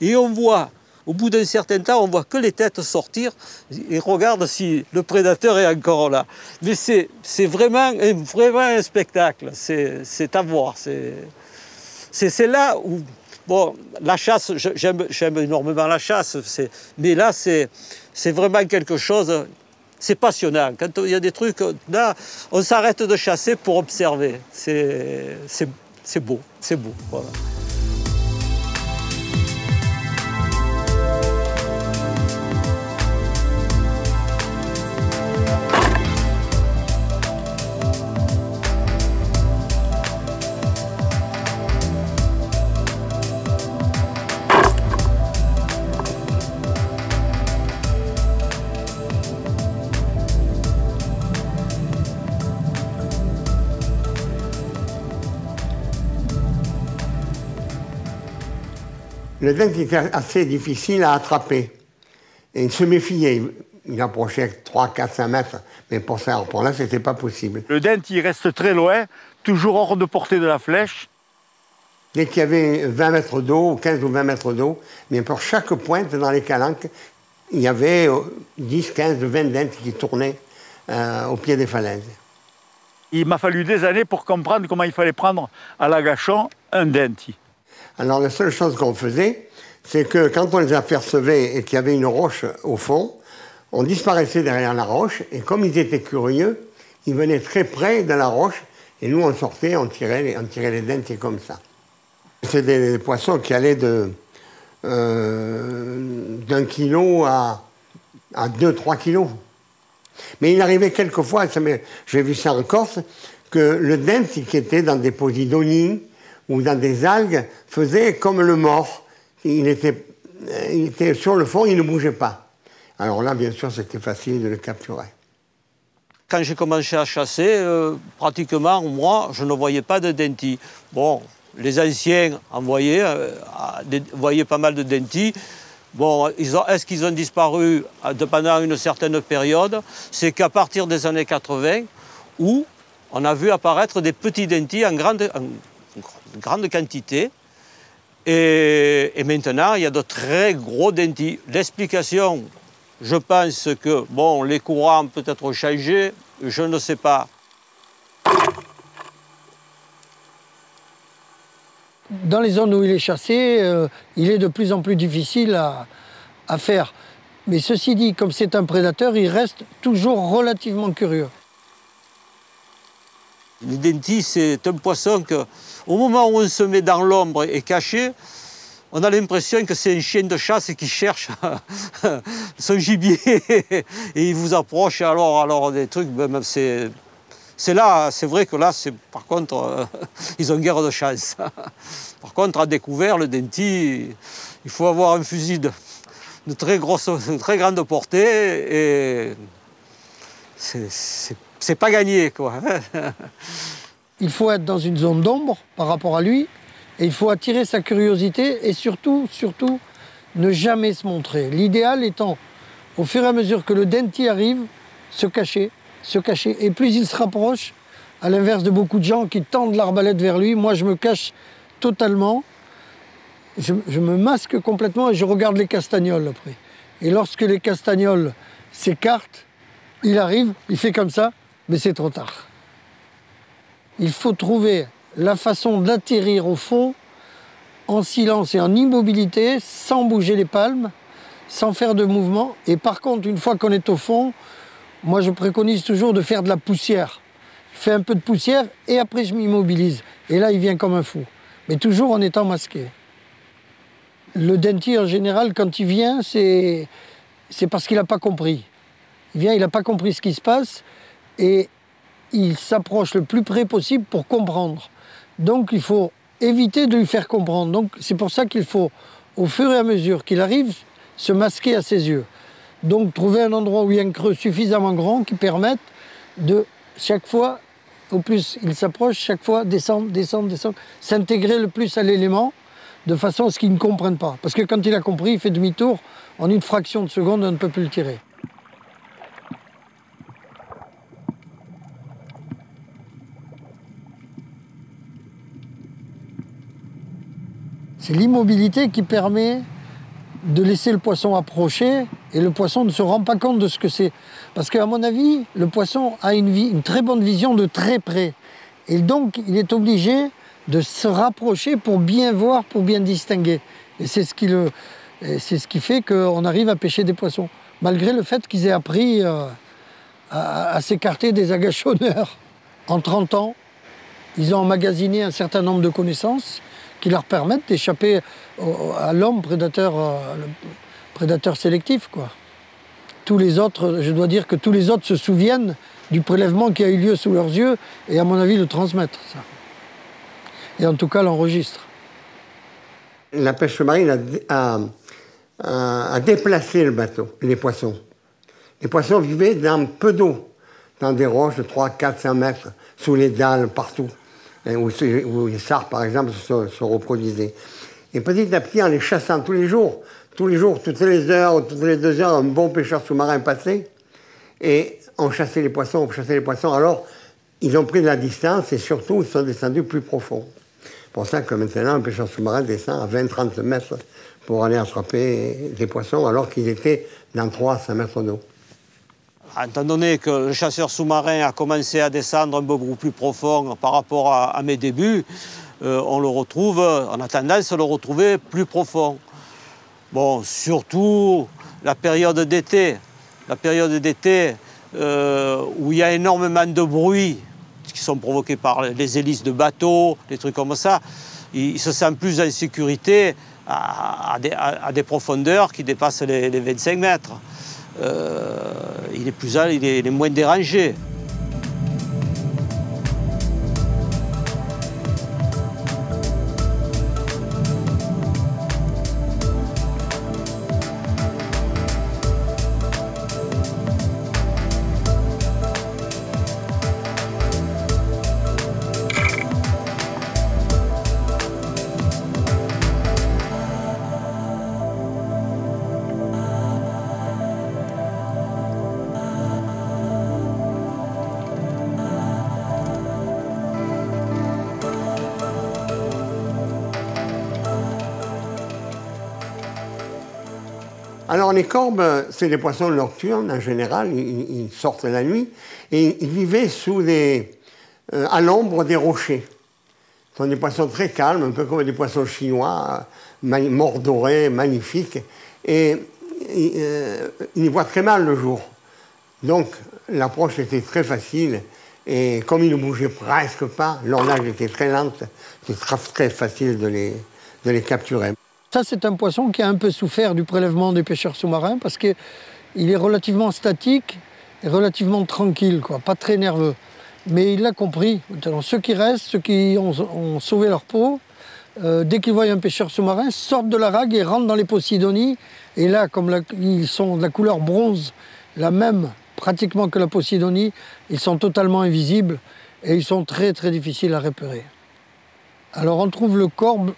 et on voit Au bout d'un certain temps, on voit que les têtes sortir et regarde si le prédateur est encore là. Mais c'est vraiment, vraiment un spectacle, c'est à voir. C'est là où Bon, la chasse, j'aime énormément la chasse, mais là, c'est vraiment quelque chose, c'est passionnant. Quand il y a des trucs, là, on s'arrête de chasser pour observer. C'est beau, c'est beau. Voilà. Le dent était assez difficile à attraper. Et il se méfiait. Il approchait 3, 4, 5 mètres. Mais pour ça, pour là, ce n'était pas possible. Le dent, il reste très loin, toujours hors de portée de la flèche. Dès qu'il y avait 20 mètres d'eau, 15 ou 20 mètres d'eau, mais pour chaque pointe dans les calanques, il y avait 10, 15, 20 dents qui tournaient euh, au pied des falaises. Il m'a fallu des années pour comprendre comment il fallait prendre à l'agachon un denti. Alors la seule chose qu'on faisait, c'est que quand on les apercevait et qu'il y avait une roche au fond, on disparaissait derrière la roche et comme ils étaient curieux, ils venaient très près de la roche et nous on sortait, on tirait, les, on tirait les dents comme ça. C'est des, poissons qui allaient euh, d'un kilo à, à 2-3 kilos. Mais il arrivait quelquefois, j'ai vu ça en Corse, que le dent qui était dans des posidonies ou dans des algues faisait comme le mort. Il était, il était sur le fond, il ne bougeait pas. Alors là, bien sûr, c'était facile de le capturer. Quand j'ai commencé à chasser, euh, pratiquement, moi, je ne voyais pas de dentis. Bon, les anciens en voyaient, euh, voyaient pas mal de dentis. Bon, est-ce qu'ils ont disparu euh, pendant une certaine période? C'est qu'à partir des années 80, où on a vu apparaître des petits dentis en grande, grande quantité. Et, maintenant, il y a de très gros dentis. L'explication, je pense que bon, les courants peut-être ont changé, je ne sais pas. Dans les zones où il est chassé, euh, il est de plus en plus difficile à, à faire. Mais ceci dit, comme c'est un prédateur, il reste toujours relativement curieux. Le dentis, c'est un poisson que, au moment où on se met dans l'ombre et caché, on a l'impression que c'est un chien de chasse qui cherche son gibier et il vous approche alors, alors des trucs, ben, c'est, c'est là, c'est vrai que là, c'est, par contre, euh, ils ont guère de chance. par contre, à découvert, le denti, il faut avoir un fusil de, très, grosse, très grande portée et c'est c'est pas gagné, quoi. Il faut être dans une zone d'ombre par rapport à lui, et il faut attirer sa curiosité, et surtout, surtout, ne jamais se montrer. L'idéal étant, au fur et à mesure que le denti arrive, se cacher, se cacher. Et plus il se rapproche, à l'inverse de beaucoup de gens qui tendent l'arbalète vers lui, moi je me cache totalement, je, me masque complètement et je regarde les castagnols après. Et lorsque les castagnols s'écartent, il arrive, il fait comme ça, mais c'est trop tard. Il faut trouver la façon d'atterrir au fond en silence et en immobilité, sans bouger les palmes, sans faire de mouvement. Et par contre, une fois qu'on est au fond, moi je préconise toujours de faire de la poussière. Je fais un peu de poussière et après je m'immobilise. Et là, il vient comme un fou. Mais toujours en étant masqué. Le dentier, en général, quand il vient, c'est parce qu'il n'a pas compris. Il vient, il n'a pas compris ce qui se passe et il s'approche le plus près possible pour comprendre. Donc il faut éviter de lui faire comprendre. Donc c'est pour ça qu'il faut, au fur et à mesure qu'il arrive, se masquer à ses yeux. Donc trouver un endroit où il y a un creux suffisamment grand qui permette de chaque fois, au plus il s'approche, chaque fois descendre, descendre, descendre, s'intégrer le plus à l'élément de façon à ce qu'il ne comprenne pas. Parce que quand il a compris, il fait demi-tour, en une fraction de seconde, on ne peut plus le tirer. L'immobilité qui permet de laisser le poisson approcher et le poisson ne se rend pas compte de ce que c'est. Parce qu'à mon avis, le poisson a une, très bonne vision de très près. Et donc, il est obligé de se rapprocher pour bien voir, pour bien distinguer. Et c'est ce qui, fait qu'on arrive à pêcher des poissons, malgré le fait qu'ils aient appris euh, à, à s'écarter des agachonneurs. En 30 ans, ils ont emmagasiné un certain nombre de connaissances qui leur permettent d'échapper à l'homme prédateur, euh, prédateur sélectif. Quoi. Tous les autres, je dois dire que tous les autres se souviennent du prélèvement qui a eu lieu sous leurs yeux et à mon avis le transmettre. Ça. Et en tout cas l'enregistre. La pêche marine a, a, déplacé le bateau, les poissons. Les poissons vivaient dans peu d'eau, dans des roches de 3, 400 mètres, sous les dalles, partout, où, où les sars, par exemple, se, se reproduisaient. Et petit à petit, en les chassant tous les jours, tous les jours, toutes les heures, toutes les deux heures, un bon pêcheur sous-marin passait, et on chassait les poissons, on chassait les poissons. Alors, ils ont pris de la distance et surtout, ils sont descendus plus profond. C'est pour ça que maintenant, un pêcheur sous-marin descend à 20-30 mètres pour aller attraper des poissons, alors qu'ils étaient dans 300 mètres d'eau. Étant donné que le chasseur sous-marin a commencé à descendre un peu plus profond par rapport à, mes débuts, euh, on le retrouve, on a tendance à le retrouver plus profond. Bon, surtout la période d'été. La période d'été euh, où il y a énormément de bruit qui sont provoqués par les hélices de bateaux, des trucs comme ça. Il, il se sent plus en sécurité à, des, profondeurs qui dépassent les 25 mètres. Euh, il, est plus, il, il est moins dérangé. C'est des poissons nocturnes en général, ils, sortent la nuit et ils vivaient sous des, euh, à l'ombre des rochers. Ce sont des poissons très calmes, un peu comme des poissons chinois, mordorés, magnifiques, et euh, ils y voient très mal le jour. Donc l'approche était très facile et comme ils ne bougeaient presque pas, leur nage était très lente, c'était très, très facile de les, de les capturer. Ça, c'est un poisson qui a un peu souffert du prélèvement des pêcheurs sous-marins parce qu'il est relativement statique et relativement tranquille, quoi, pas très nerveux. Mais il l'a compris. Ceux qui restent, ceux qui ont, sauvé leur peau, euh, dès qu'ils voient un pêcheur sous-marin, sortent de la rague et rentrent dans les Posidonies. Et là, comme ils sont de la couleur bronze, la même pratiquement que la Posidonie, ils sont totalement invisibles et ils sont très très difficiles à repérer. Alors on trouve le corbe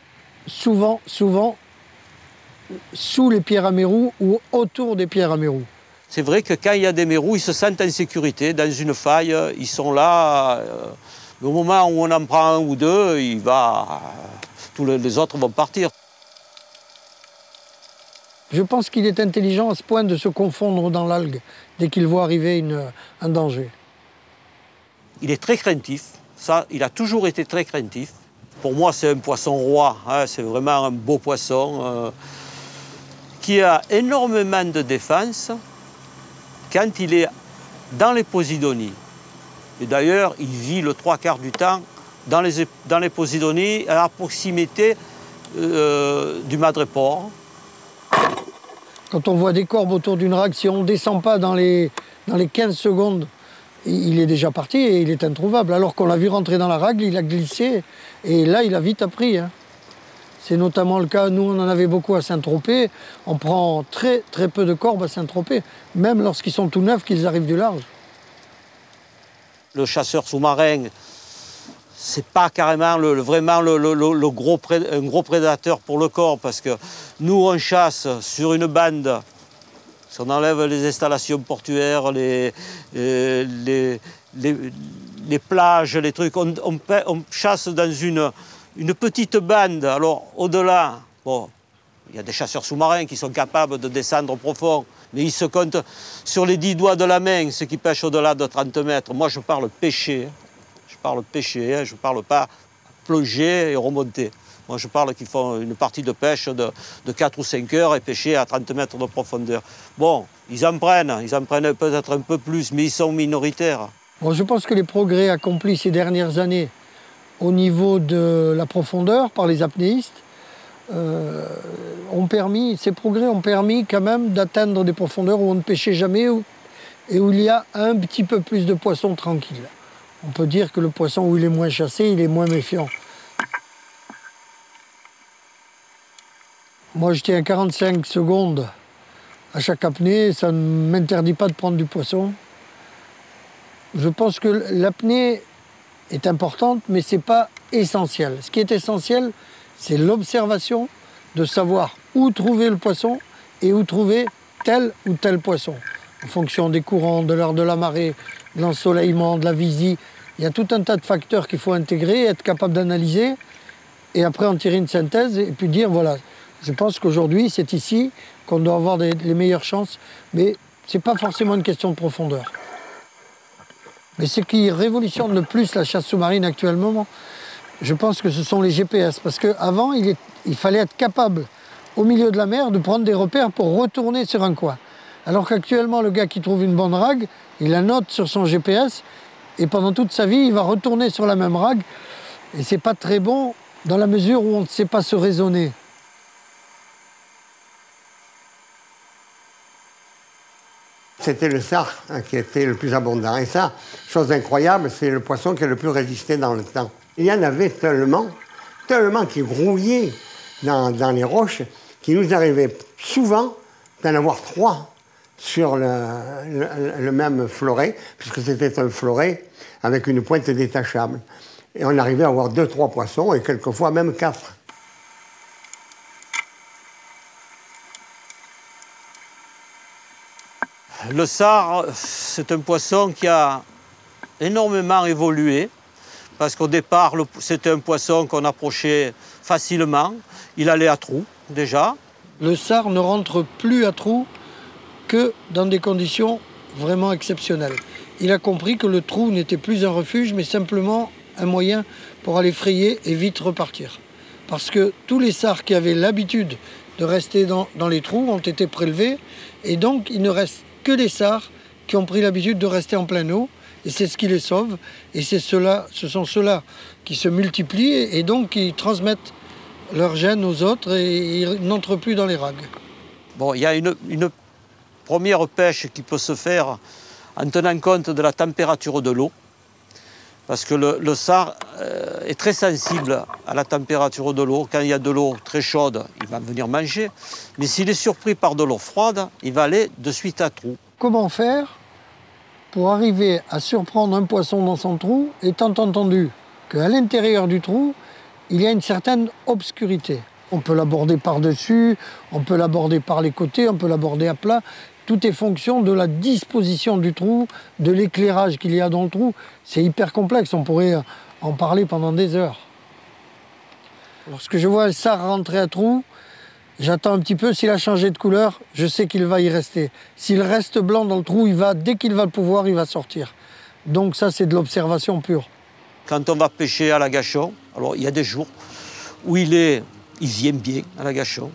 souvent, souvent sous les pierres à mérou ou autour des pierres à mérou. C'est vrai que quand il y a des mérous, ils se sentent en sécurité dans une faille, ils sont là. Euh, au moment où on en prend un ou deux, il va, tous les autres vont partir. Je pense qu'il est intelligent à ce point de se confondre dans l'algue dès qu'il voit arriver une, un danger. Il est très craintif, ça, il a toujours été très craintif. Pour moi, c'est un poisson roi, hein, c'est vraiment un beau poisson. Euh, qui a énormément de défense quand il est dans les Posidonies. Et d'ailleurs, il vit le trois quarts du temps dans les, Posidonies, à la proximité euh, du Madréport. Quand on voit des corbes autour d'une rague, si on ne descend pas dans les, dans les 15 secondes, il est déjà parti et il est introuvable. Alors qu'on l'a vu rentrer dans la rague, il a glissé et là, il a vite appris. Hein. C'est notamment le cas, nous on en avait beaucoup à Saint-Tropez. On prend très très peu de corbes à Saint-Tropez, même lorsqu'ils sont tout neufs, qu'ils arrivent du large. Le chasseur sous-marin, c'est pas carrément vraiment un gros prédateur pour le corps, parce que nous on chasse sur une bande. Si on enlève les installations portuaires, les, les plages, les trucs, on chasse dans une, une petite bande. Alors, au-delà, bon, Il y a des chasseurs sous-marins qui sont capables de descendre profond, mais ils se comptent sur les dix doigts de la main, ceux qui pêchent au-delà de 30 mètres. Moi, je parle pêcher. Je parle pêcher, hein. je ne parle pas plonger et remonter. Moi, je parle qu'ils font une partie de pêche de, de 4 ou 5 heures et pêcher à 30 mètres de profondeur. Bon, ils en prennent, ils en prennent peut-être un peu plus, mais ils sont minoritaires. Bon, je pense que les progrès accomplis ces dernières années au niveau de la profondeur par les apnéistes euh, ont permis, ces progrès ont permis quand même d'atteindre des profondeurs où on ne pêchait jamais et où il y a un petit peu plus de poissons tranquilles. On peut dire que le poisson où il est moins chassé, il est moins méfiant. Moi, tiens à 45 secondes à chaque apnée, ça ne m'interdit pas de prendre du poisson. Je pense que l'apnée est importante, mais ce n'est pas essentiel. Ce qui est essentiel, c'est l'observation, de savoir où trouver le poisson et où trouver tel ou tel poisson. En fonction des courants, de l'heure de la marée, de l'ensoleillement, de la visie. Il y a tout un tas de facteurs qu'il faut intégrer, être capable d'analyser et après en tirer une synthèse et puis dire voilà, je pense qu'aujourd'hui c'est ici qu'on doit avoir les meilleures chances, mais ce n'est pas forcément une question de profondeur. Mais ce qui révolutionne le plus la chasse sous-marine actuellement, je pense que ce sont les GPS. Parce qu'avant, il, fallait être capable, au milieu de la mer, de prendre des repères pour retourner sur un coin. Alors qu'actuellement, le gars qui trouve une bonne rague, il la note sur son GPS, et pendant toute sa vie, il va retourner sur la même rague. Et c'est pas très bon dans la mesure où on ne sait pas se raisonner. C'était le sar hein, qui était le plus abondant. Et ça, chose incroyable, c'est le poisson qui a le plus résisté dans le temps. Il y en avait tellement, tellement qui grouillaient dans, les roches, qu'il nous arrivait souvent d'en avoir trois sur le, le- le même floret, puisque c'était un floret avec une pointe détachable. Et on arrivait à avoir deux, trois poissons, et quelquefois même quatre. Le sar, c'est un poisson qui a énormément évolué, parce qu'au départ, c'était un poisson qu'on approchait facilement. Il allait à trous, déjà. Le sar ne rentre plus à trou que dans des conditions vraiment exceptionnelles. Il a compris que le trou n'était plus un refuge, mais simplement un moyen pour aller frayer et vite repartir. Parce que tous les sars qui avaient l'habitude de rester dans les trous ont été prélevés, et donc il ne reste que les sars qui ont pris l'habitude de rester en pleine eau, et c'est ce qui les sauve, et c'est ce sont ceux-là qui se multiplient, et, donc qui transmettent leurs gènes aux autres, et ils n'entrent plus dans les ragues. Bon, il y a une première pêche qui peut se faire en tenant compte de la température de l'eau, parce que le, sar euh, est très sensible à la température de l'eau. Quand il y a de l'eau très chaude, il va venir manger, mais s'il est surpris par de l'eau froide, il va aller de suite à trou. Comment faire pour arriver à surprendre un poisson dans son trou, étant entendu qu'à l'intérieur du trou, il y a une certaine obscurité? On peut l'aborder par-dessus, on peut l'aborder par les côtés, on peut l'aborder à plat. Tout est fonction de la disposition du trou, de l'éclairage qu'il y a dans le trou. C'est hyper complexe, on pourrait en parler pendant des heures. Lorsque je vois le sar rentrer à trou, J'attends un petit peu, s'il a changé de couleur, je sais qu'il va y rester. S'il reste blanc dans le trou, il va, dès qu'il va le pouvoir, il va sortir. Donc ça, c'est de l'observation pure. Quand on va pêcher à la gâchon, alors il y a des jours où il, est, il vient bien à la gâchon.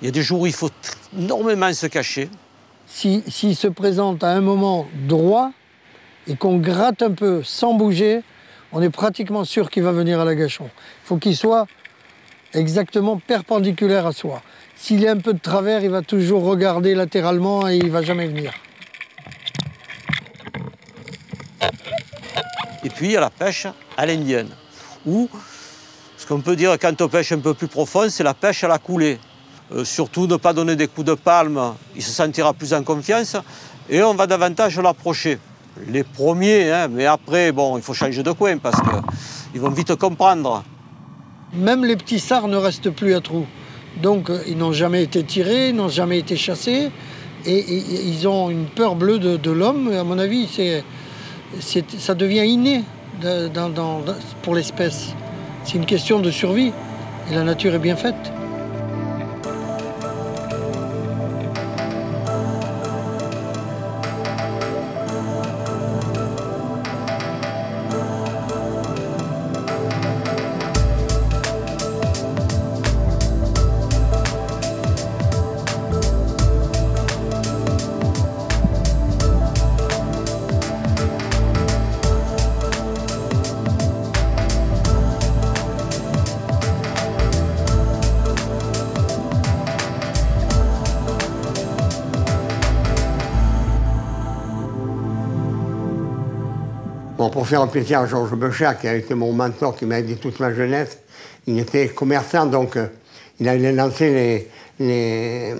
Il y a des jours où il faut énormément se cacher. Si- S'il se présente à un moment droit et qu'on gratte un peu sans bouger, on est pratiquement sûr qu'il va venir à la gâchon. Il faut qu'il soit exactement perpendiculaire à soi. S'il est un peu de travers, il va toujours regarder latéralement et il va jamais venir. Et puis il y a la pêche à l'indienne, où ce qu'on peut dire quand on pêche un peu plus profond, c'est la pêche à la coulée. Euh, surtout ne pas donner des coups de palme, il se sentira plus en confiance et on va davantage l'approcher. Les premiers, hein, mais après, bon, il faut changer de coin parce qu'ils vont vite comprendre. Même les petits sars ne restent plus à trous. Donc euh, ils n'ont jamais été tirés, ils n'ont jamais été chassés. Et, ils ont une peur bleue de, l'homme. À mon avis, ça devient inné pour l'espèce. C'est une question de survie. Et la nature est bien faite. Pour faire plaisir à Georges Bechat, qui a été mon mentor, qui m'a aidé toute ma jeunesse, il était commerçant, donc euh, il allait lancer les,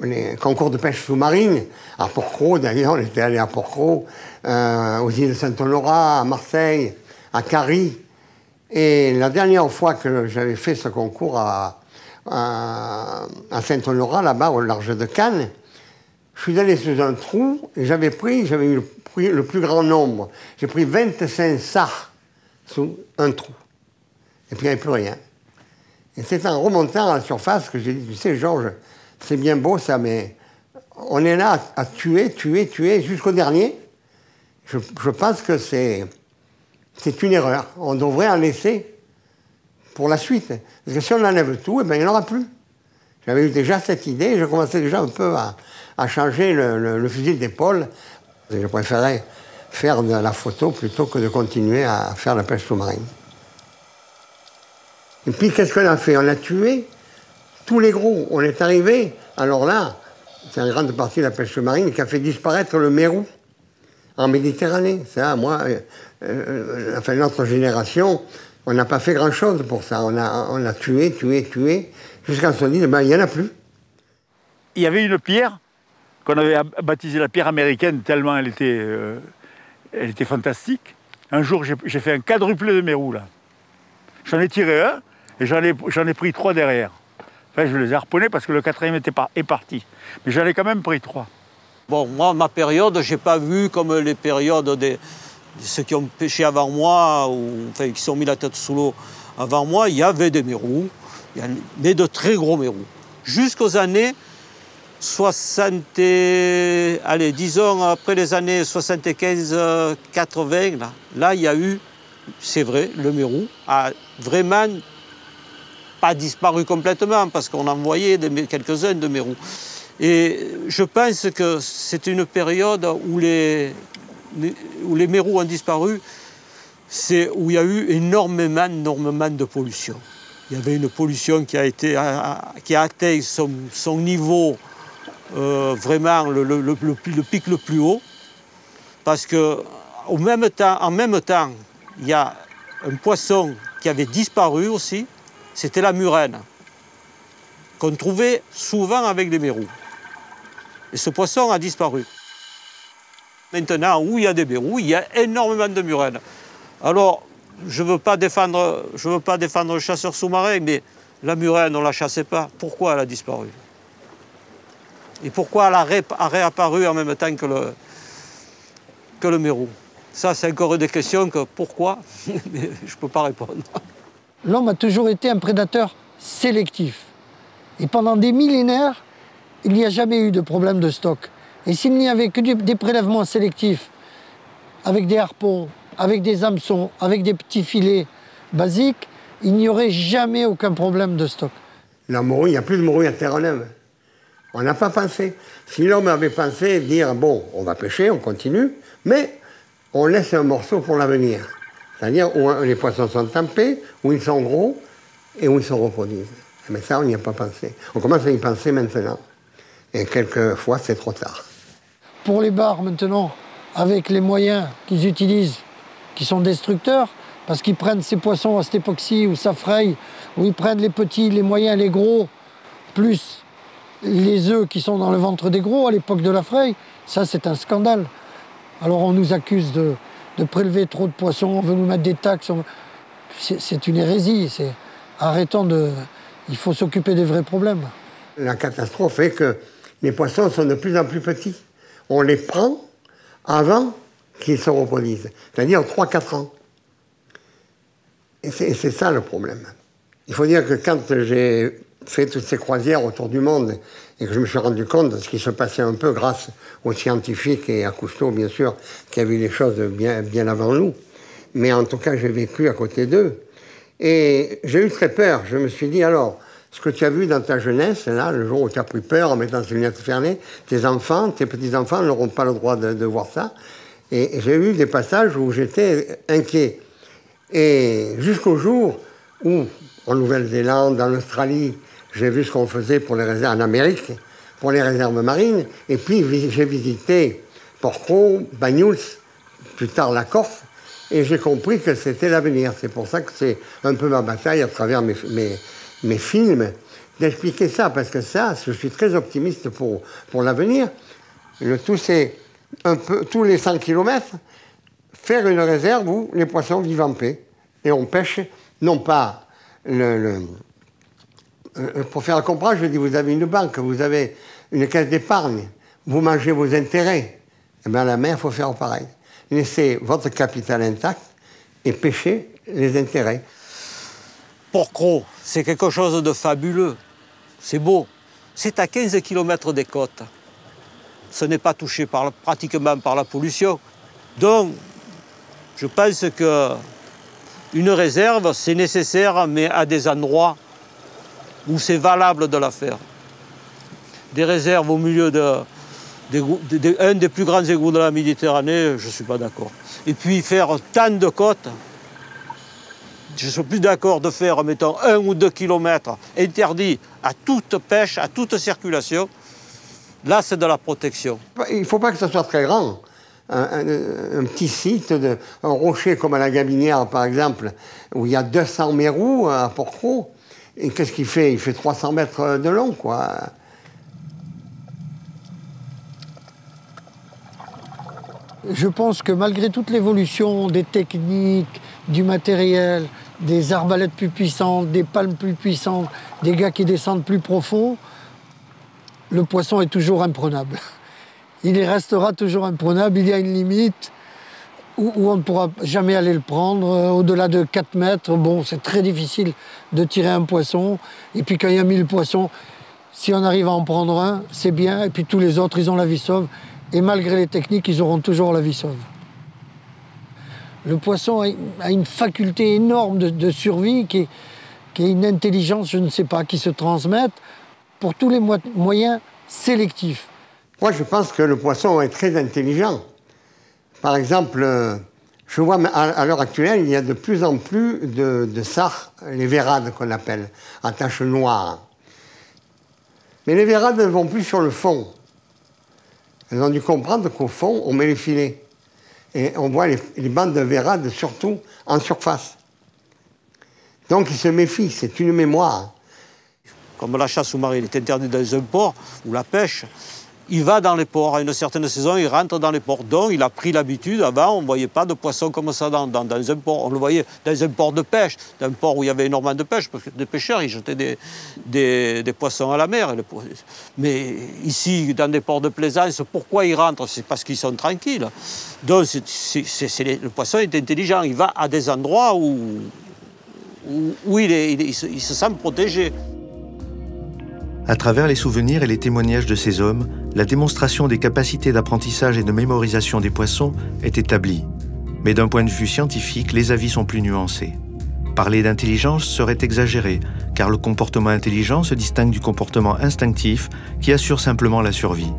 les, concours de pêche sous-marine, à Porcro d'ailleurs, on était allé à Porcro, euh, aux îles Saint-Honorat, à Marseille, à Carie. Et la dernière fois que j'avais fait ce concours à, à, Saint-Honorat, là-bas, au large de Cannes, je suis allé sous un trou et j'avais pris, j'avais eu le, plus grand nombre. J'ai pris 25 sars sous un trou. Et puis il n'y avait plus rien. Et c'est en remontant à la surface que j'ai dit, tu sais, Georges, c'est bien beau ça, mais on est là à, tuer, tuer, tuer jusqu'au dernier. Je, pense que c'est, une erreur. On devrait en laisser pour la suite. Parce que si on enlève tout, eh ben, il n'y en aura plus. J'avais eu déjà cette idée, je commençais déjà un peu à, changer le fusil d'épaule. Je préférais faire de la photo plutôt que de continuer à faire la pêche sous-marine. Et puis qu'est-ce qu'on a fait? On a tué tous les gros. On est arrivé, alors là, c'est une grande partie de la pêche sous-marine qui a fait disparaître le mérou en Méditerranée. Ça, moi, euh, euh, enfin, notre génération, on n'a pas fait grand-chose pour ça. On a, on a tué, tué, tué, jusqu'à ce qu'on dise, ben, il n'y en a plus. Il y avait une pierre? Qu'on avait baptisée la pierre américaine tellement elle était, euh, elle était fantastique. Un jour, j'ai fait un quadruplé de mérou, là. J'en ai tiré un, et j'en ai, pris trois derrière. Enfin, je les ai harponnés parce que le quatrième était est parti. Mais j'en ai quand même pris trois. Bon, moi, ma période, je n'ai pas vu comme les périodes des, de ceux qui ont pêché avant moi, ou enfin, qui sont mis la tête sous l'eau avant moi. Il y avait des mérous, mais de très gros mérous. Jusqu'aux années 60, allez, disons après les années 75-80, là, là, il y a eu, c'est vrai, le mérou a vraiment pas disparu complètement parce qu'on en voyait quelques-uns de Mérou. Et je pense que c'est une période où les, où Mérous ont disparu, c'est où il y a eu énormément, énormément de pollution. Il y avait une pollution qui a atteint son, niveau euh, vraiment le, pic le plus haut, parce que même temps, en même temps, il y a un poisson qui avait disparu aussi, c'était la murène, qu'on trouvait souvent avec des mérous. Et ce poisson a disparu. Maintenant, où il y a des mérous, il y a énormément de murènes. Alors, je ne veux, pas défendre, veux pas défendre le chasseur sous-marin, mais la murène, on ne la chassait pas. Pourquoi elle a disparu? Et pourquoi elle a, réapparu en même temps que le, que le mérou? Ça, c'est encore des questions que pourquoi, mais je ne peux pas répondre l'homme a toujours été un prédateur sélectif. Et pendant des millénaires, il n'y a jamais eu de problème de stock. Et s'il n'y avait que des prélèvements sélectifs, avec des harpons, avec des hameçons, avec des petits filets basiques, il n'y aurait jamais aucun problème de stock. La morue, il n'y a plus de morue à Terre-Neuve. On n'a pas pensé. Si l'homme avait pensé dire, bon, on va pêcher, on continue, mais on laisse un morceau pour l'avenir. C'est-à-dire où les poissons sont tempés, où ils sont gros et où ils se reproduisent. Mais ça, on n'y a pas pensé. On commence à y penser maintenant. Et quelquefois, c'est trop tard. Pour les bars, maintenant, avec les moyens qu'ils utilisent, qui sont destructeurs, parce qu'ils prennent ces poissons à cette ou ça fraye, ou ils prennent les petits, les moyens, les gros, plus les œufs qui sont dans le ventre des gros à l'époque de la fraye, ça c'est un scandale. Alors on nous accuse de, de prélever trop de poissons, on veut nous mettre des taxes. C'est une hérésie. Arrêtons de. Il faut s'occuper des vrais problèmes. La catastrophe est que les poissons sont de plus en plus petits. On les prend avant qu'ils se reproduisent, c'est-à-dire 3-4 ans. Et c'est ça le problème. Il faut dire que quand j'ai fait toutes ces croisières autour du monde et que je me suis rendu compte de ce qui se passait un peu grâce aux scientifiques et à Cousteau, bien sûr, qui a vu les choses bien, bien avant nous. Mais en tout cas, j'ai vécu à côté d'eux. Et j'ai eu très peur. Je me suis dit, alors, ce que tu as vu dans ta jeunesse, là, le jour où tu as pris peur en mettant tes lunettes fermées, tes enfants, tes petits-enfants n'auront pas le droit de, de voir ça. Et j'ai eu des passages où j'étais inquiet. Et jusqu'au jour où, en Nouvelle-Zélande, en Australie, j'ai vu ce qu'on faisait pour les réserves en Amérique, pour les réserves marines, et puis j'ai visité Porco, Banyuls, plus tard la Corse, et j'ai compris que c'était l'avenir. C'est pour ça que c'est un peu ma bataille à travers mes, mes, films d'expliquer ça, parce que ça, je suis très optimiste pour, pour l'avenir. Le tout, c'est un peu, tous les 100 km, faire une réserve où les poissons vivent en paix. Et on pêche, non pas le, pour faire comprendre, je dis, vous avez une banque, vous avez une caisse d'épargne, vous mangez vos intérêts. Eh bien, à la mer, il faut faire pareil. Laissez votre capital intact et pêchez les intérêts. Porcro, c'est quelque chose de fabuleux. C'est beau. C'est à 15 km des côtes. Ce n'est pas touché pratiquement par la pollution. Donc, je pense que une réserve, c'est nécessaire, mais à des endroits où c'est valable de la faire. Des réserves au milieu de, des plus grands égouts de la Méditerranée, je ne suis pas d'accord. Et puis faire tant de côtes, je suis plus d'accord de faire, mettons, un ou deux kilomètres interdits à toute pêche, à toute circulation. Là, c'est de la protection. Il ne faut pas que ce soit très grand. Un, petit site, de, un rocher comme à la Gabinière, par exemple, où il y a 200 mérous à Porcro. Et qu'est-ce qu'il fait? Il fait 300 mètres de long, quoi. Je pense que malgré toute l'évolution des techniques, du matériel, des arbalètes plus puissantes, des palmes plus puissantes, des gars qui descendent plus profond, le poisson est toujours imprenable. Il restera toujours imprenable, il y a une limite où, on ne pourra jamais aller le prendre. Euh, au-delà de 4 mètres, bon, c'est très difficile de tirer un poisson. Et puis quand il y a 1000 poissons, si on arrive à en prendre un, c'est bien. Et puis tous les autres, ils ont la vie sauve. Et malgré les techniques, ils auront toujours la vie sauve. Le poisson a une faculté énorme de, survie qui est, une intelligence, je ne sais pas, qui se transmet pour tous les moyens sélectifs. Moi, je pense que le poisson est très intelligent. Par exemple, euh, je vois à l'heure actuelle, il y a de plus en plus de, de les vérades qu'on appelle, à taches noires. Mais les vérades ne vont plus sur le fond. Elles ont dû comprendre qu'au fond, on met les filets. Et on voit les, bandes de vérades surtout en surface. Donc ils se méfient, c'est une mémoire. Comme la chasse sous-marine est interdite dans un port ou la pêche, il va dans les ports. À une certaine saison, il rentre dans les ports. Donc, il a pris l'habitude. Avant, on ne voyait pas de poissons comme ça dans, un port. On le voyait dans un port de pêche, dans un port où il y avait énormément de pêche, parce que des pêcheurs, ils jetaient des, des, poissons à la mer. Mais ici, dans des ports de plaisance, pourquoi ils rentrent C'est parce qu'ils sont tranquilles. Donc, le poisson est intelligent. Il va à des endroits où, où, il, il se sent protégé. À travers les souvenirs et les témoignages de ces hommes, la démonstration des capacités d'apprentissage et de mémorisation des poissons est établie. Mais d'un point de vue scientifique, les avis sont plus nuancés. Parler d'intelligence serait exagéré, car le comportement intelligent se distingue du comportement instinctif qui assure simplement la survie.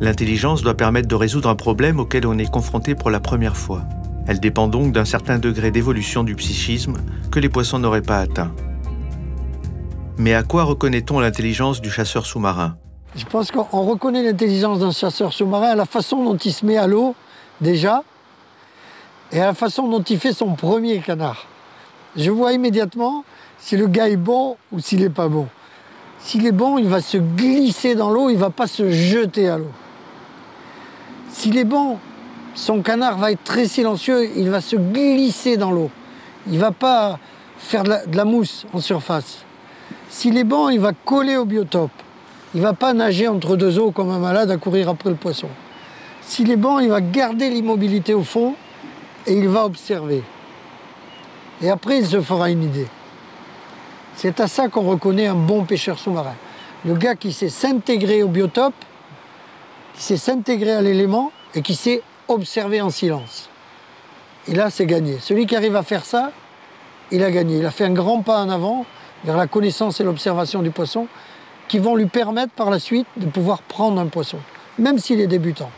L'intelligence doit permettre de résoudre un problème auquel on est confronté pour la première fois. Elle dépend donc d'un certain degré d'évolution du psychisme que les poissons n'auraient pas atteint. Mais à quoi reconnaît-on l'intelligence du chasseur sous-marin? Je pense qu'on reconnaît l'intelligence d'un chasseur sous-marin à la façon dont il se met à l'eau, déjà, et à la façon dont il fait son premier canard. Je vois immédiatement si le gars est bon ou s'il n'est pas bon. S'il est bon, il va se glisser dans l'eau, il ne va pas se jeter à l'eau. S'il est bon, son canard va être très silencieux, il va se glisser dans l'eau. Il ne va pas faire de la mousse en surface. S'il est bon, il va coller au biotope. Il ne va pas nager entre deux eaux comme un malade à courir après le poisson. S'il est bon, il va garder l'immobilité au fond et il va observer. Et après, il se fera une idée. C'est à ça qu'on reconnaît un bon pêcheur sous-marin. Le gars qui sait s'intégrer au biotope, qui sait s'intégrer à l'élément et qui sait observer en silence. Et là, c'est gagné. Celui qui arrive à faire ça, il a gagné. Il a fait un grand pas en avant la connaissance et l'observation du poisson qui vont lui permettre par la suite de pouvoir prendre un poisson, même s'il est débutant.